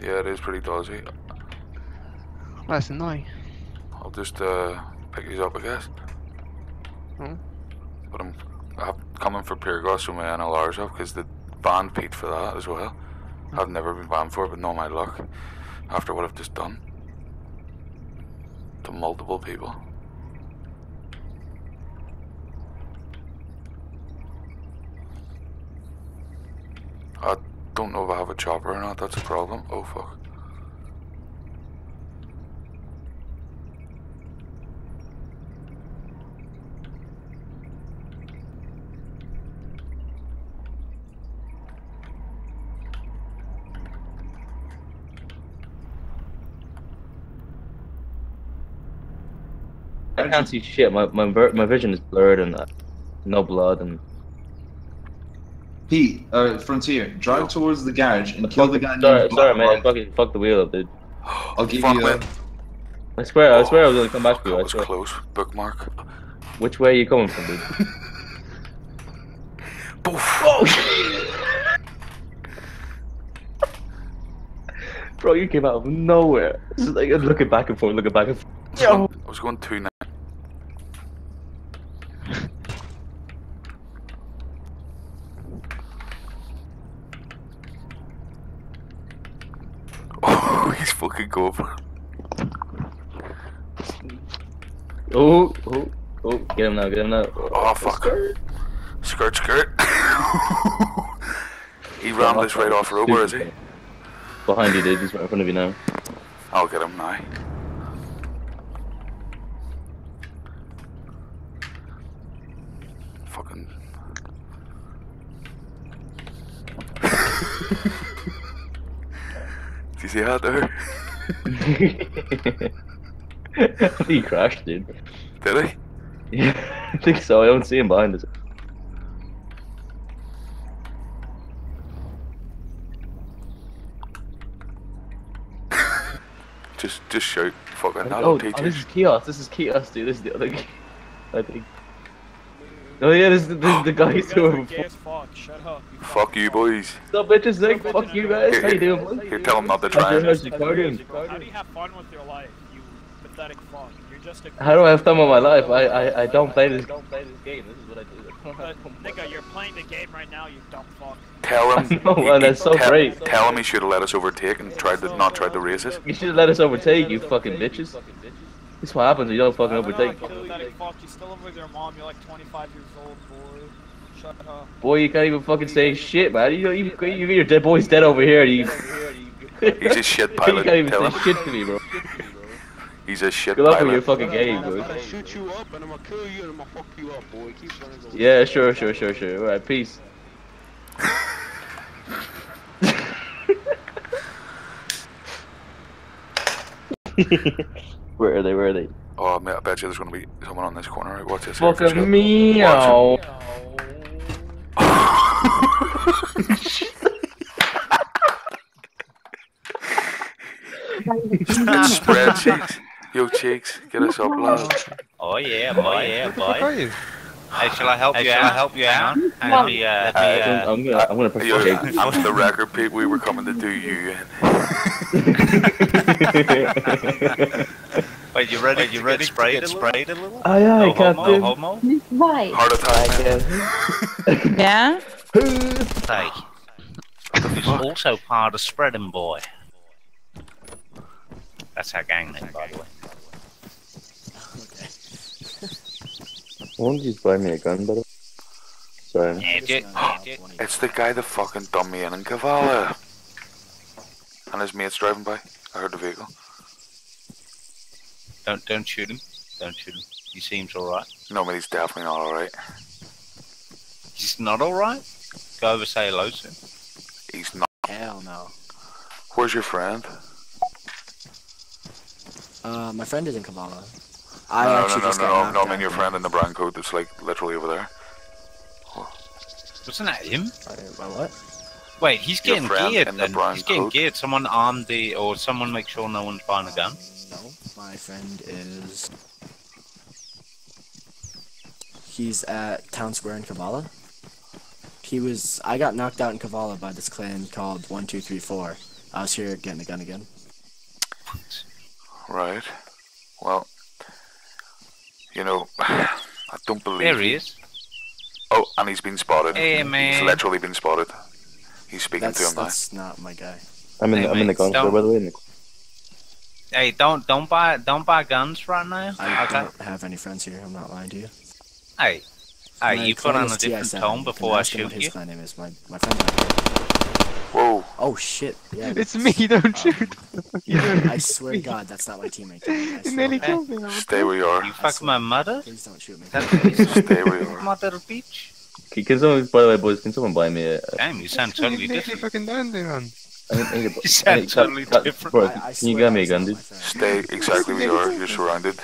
Yeah, it is pretty dodgy. That's annoying. I'll just uh, pick these up, I guess. Hmm. But I'm, I'm coming for gas from my NLRs up because the banned Pete for that as well. I've never been banned for it, but no my luck. After what I've just done to multiple people. I don't know if I have a chopper or not. That's a problem. Oh fuck. I can't see shit. My my my vision is blurred and uh, no blood and. Pete, uh, Frontier, drive towards the garage and kill the guy Sorry, named sorry, Black man. Fucking fuck the wheel up, dude. I'll give Fuck, you a... man. I swear, I swear, I was gonna come back for you. That I was swear. close. Bookmark. Which way are you coming from, dude? Bro, you came out of nowhere. It's like looking back and forth, looking back and forth. I was going, I was going two nine. Oh, he's fucking for. Oh, oh, oh, get him now, get him now. Oh, fuck. Skirt, skirt. he rammed this right off road, where is he? Behind you, dude. He's right in front of you now. I'll get him now. Fucking. See that he crashed, dude. Did he? Yeah, I think so. I don't see him behind us. Just, just shoot. Fucking Oh, oh, oh, this is Kios. This is Kios, dude. This is the other. I think. Oh yeah, this is the, this is the oh, guys who are. Gay fuck. Shut up. You Fuck you, boys. Stop bitches, like fuck you guys. How you doing, boys? Here, tell them not to How's try how's your cardigan? How do you have fun with your life, you pathetic fuck? You're just a. How do I have fun with my life? I, I, I don't play this. Don't play this game. This is what I do. Nigga, you're playing the game right now, you dumb fuck. Tell him. Oh, well, that's so tell, great. Tell him he should have let us overtake and tried to not tried to race us. You should have let us overtake, you fucking bitches. This is what happens when you don't fucking I don't overtake. You fuck. You still live with your mom. You're like 25 years old, boy. Shut up. Boy, you can't even fucking say shit, man. You you you, you your dead boy's dead over here. You. He's a shit pilot. you pilot. can't even Tell say him. shit to me, bro. He's a shit Good luck with your fucking game, bro. I'm gonna shoot you up and I'm gonna kill you and I'm gonna fuck you up, boy. Keep running away. Yeah, sure, sure, sure, sure. Alright, peace. where are they? Where are they? Oh, mate, I bet you there's gonna be someone on this corner. Right? Watch this. here, for sure. Fucking meow. Spread cheeks. Yo, cheeks, get us up, lad. Oh yeah, boy, yeah, boy. Hey, shall I help you out? Shall I help you out? Let me, uh, let me, uh, I'm gonna, I'm gonna press Yo, the for the record, Pete, we were coming to do you in. wait, you ready? Wait, you ready? Sprayed, get sprayed a little? Aye, aye, no homo, Captain. homo. Right. Heart attack, man. Yeah? Hey, who's also part of spreading boy. That's our gang name, by the way. Why don't you just buy me a gun, brother? Sorry. Yeah, ju- ju- It's the guy that fucking done me in in Kavala. And his mate's driving by. I heard the vehicle. Don't don't shoot him. Don't shoot him. He seems all right. No, but he's definitely not alright. He's not all right. Go over say hello to him. He's not. Hell no. Where's your friend? Uh, my friend is in Kavala. I no, no, actually no, just no, got no, knocked no, I out mean your friend in the brown coat that's like literally over there. Wasn't that him? Wait, my what? Wait, he's getting friend geared. in the He's getting coat. geared. Someone armed the, or someone make sure no one's buying a gun. No, my friend is. He's at Town Square in Kavala. He was. I got knocked out in Kavala by this clan called One Two Three Four. I was here getting a gun again. Right. Well, you know, I don't believe. There he is. Oh, and he's been spotted. Hey, He's man. literally been spotted. He's speaking to That's him now. that's not my guy. I'm in Hey, the, I'm in the mate, gun store, don't- by the way. In the- Hey, don't don't buy don't buy guns right now. I Okay. don't have any friends here. I'm not lying to you. Hey, My hey, you put on a different TI7. tone before I ask him what shoot his you. clan name is. My my friend. Whoa. Oh shit! Yeah. It's me, don't um, shoot. I swear to God, that's not my teammate. I You nearly killed me. Stay where you are. You fuck my mother? Please don't shoot me. Stay where you are. Mother bitch. Can, can someone, by the way, boys, can someone buy me a? a Damn, you sound totally different. fucking done, man. I need- I need a- You sound I need- totally cut- cut- different. Bro, I- I can you get me a gun, dude? Stay exactly where you are. You're surrounded.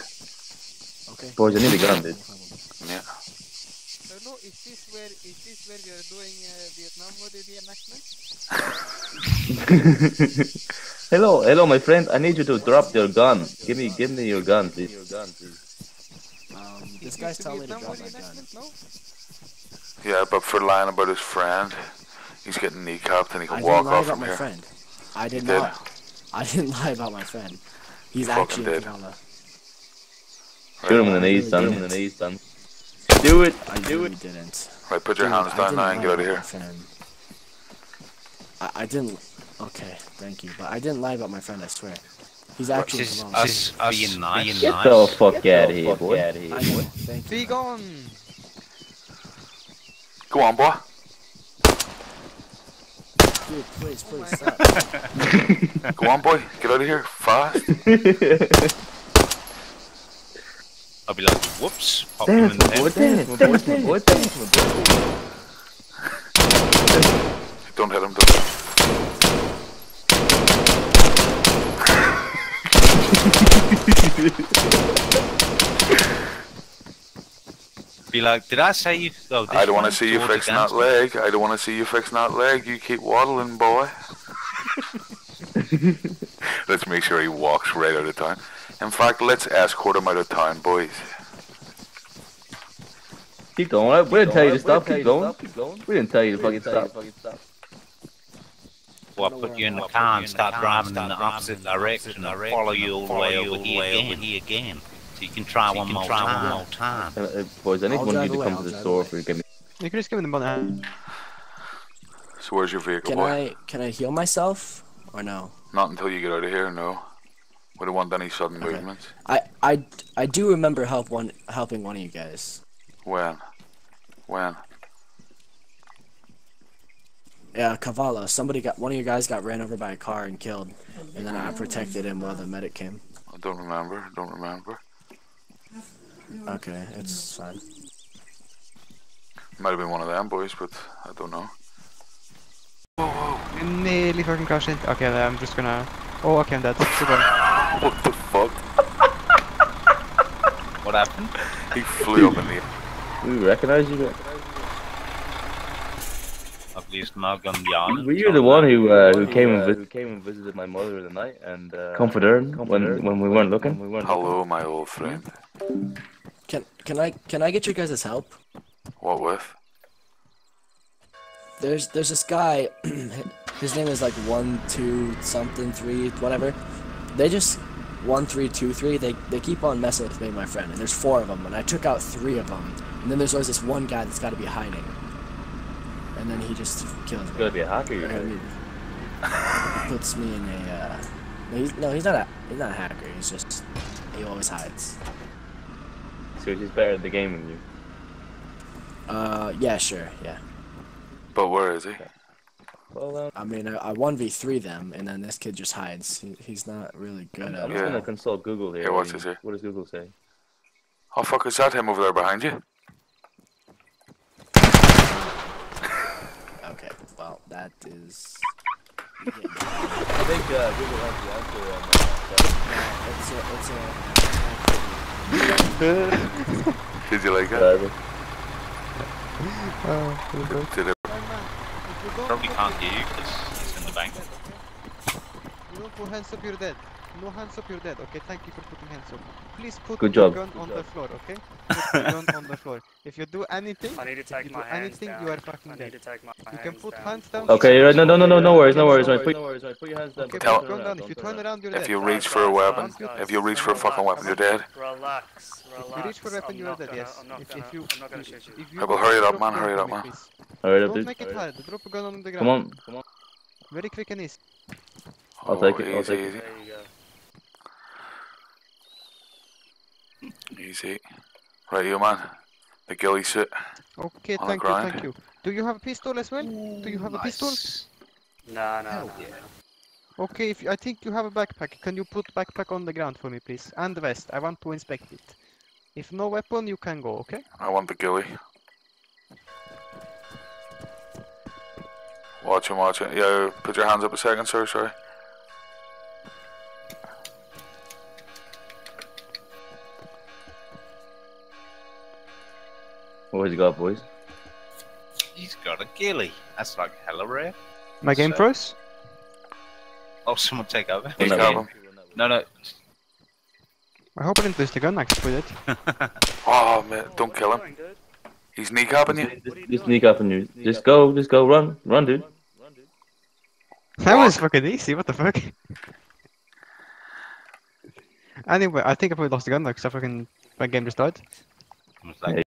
Okay. Boys, I need a gun, dude. Yeah. So no, is this where is this where we are doing uh, Vietnam with the hello, hello, my friend. I need you to drop your gun. Give me, give me your gun, please. Um, this guy's telling me to drop my gun. No. Yeah, but for lying about his friend, he's getting kneecapped and he can I can didn't lie about my friend. I did did. not. I didn't lie about my friend. He's You actually did. in Kavala. Shoot him in the knees, son. really In the knees, son. Do it. I Do really it. didn't. Right, put your Dude, hands I down didn't now and get out of here. I, I didn't. Okay, thank you, but I didn't lie about my friend. I swear. He's actually in Just Kavala. us being nice. Get the fuck out of here, boy. I know. Thank you. Be gone. Go on, boy. Dude, please, please stop. Go on, boy. Get out of here fast. I'll be like, whoops, pop him in Dance, the my boy, head. dance, my boy, dance, my boy, dance, my boy. Don't hit him. Don't. Be like, did I say you oh, could go I don't want to see you towards fixing that leg. I don't want to see you fixing that leg. You keep waddling, boy. let's make sure he walks right out of town. In fact, let's escort him out of town, boys. Keep going. We didn't tell you to stop. Keep going. We didn't tell you to fucking stop. Or I put you in the car and start driving in the opposite direction and follow you all the way over here again. So you can try one more time. One more time. Uh, uh, boys, I need I'll one of you to away, come I'll to the store away. for give me. You can just give him the money. So where's your vehicle, Can boy? I can I heal myself or no? Not until you get out of here, no. We don't want any sudden Okay. movements. I I I do remember help one helping one of you guys. When? When? Yeah, Kavala. Somebody got one of you guys got ran over by a car and killed, and then I protected him while the medic came. I don't remember. Don't remember. Okay, it's fine. Might have been one of them boys, but I don't know. You nearly fucking crashed into. Okay, I'm just gonna. Oh, okay, I'm dead. What the fuck? What happened? He flew up in the We recognize you. guys. At least Mug on the yard. Were you the one who uh, who came and who came and visited my mother in the night and uh, comforted her when when we weren't looking? We weren't Hello, my old friend. Can can I can I get your guys' help? What with? There's there's this guy. his name is like one two something three whatever. They just one three two three. They they keep on messing with me my friend. And there's four of them, and I took out three of them. And then there's always this one guy that's got to be hiding. And then he just kills It's me. gotta be a hacker. You're I right. mean, puts me in a. Uh, no, he's, no, he's not a he's not a hacker. He's just he always hides. So he's better at the game than you. Uh, yeah, sure, yeah. But where is he? Well, uh, I mean, I, I one v three them, and then this kid just hides. He, he's not really good I'm at just it. gonna consult Google here. Yeah, what's What this here? What does Google say? Oh fuck, is that him over there behind you? Okay, well, that is. I think uh, Google has the answer on It's a, it's a. Did you like that. that? Whatever. Oh, Did it? Man, don't Probably put can't your- hear you because he's in the bank. You don't put hands up, you're dead. No hands up, you're dead. Okay, thank you for putting hands up. Please put Good your job, gun good on job. the floor, okay? Put the gun on the floor. If you do anything, I need to if take you do my hands anything, down. you are fucking I dead. need to take my You hands can put down. hands down. Okay, right, no, no, no, no, no worries, no worries, right. Put, No worries, right. put your hands down. Okay, put don't the turn gun around, down. If you turn turn around, you're If dead. you reach for a weapon, guys, guys, if you reach for a fucking weapon, you're dead. Relax, relax. If you reach for a weapon, I'm you're not dead, gonna- yes. I'm not If, gonna, if you, I'm not gonna shoot you. if you Yeah, well, hurry it up, drop man, a gun hurry it for up, me, man. please. Alright, Don't dude. make it hard. Drop a gun on the ground. Come on, come on. Very quick and easy. I'll take it, I'll take it. There you go. Easy. Right, you man. The ghillie uh, suit. Okay, On thank you, thank you. Do you have a pistol as well? Do you have a pistol? Nah, nah, nah. Okay, if you, I think you have a backpack, can you put backpack on the ground for me, please? And the vest. I want to inspect it. If no weapon, you can go. Okay? I want the ghillie. Watch him, watch it. Yeah, put your hands up a second, sir, sorry. What has he got, boys? He's got a ghillie. That's like hella rare. My game So- froze. Oh, someone take over. He's Run that got him. No, no. I hope I didn't lose the gun next with it. Oh, man, don't kill him. you doing, dude? He's kneecapping you. Just, just sneak up on you. Just go, just go, run, run, dude. That was fucking easy. What the fuck? Anyway, I think I probably lost the gun now because I fucking my game just died. It's like,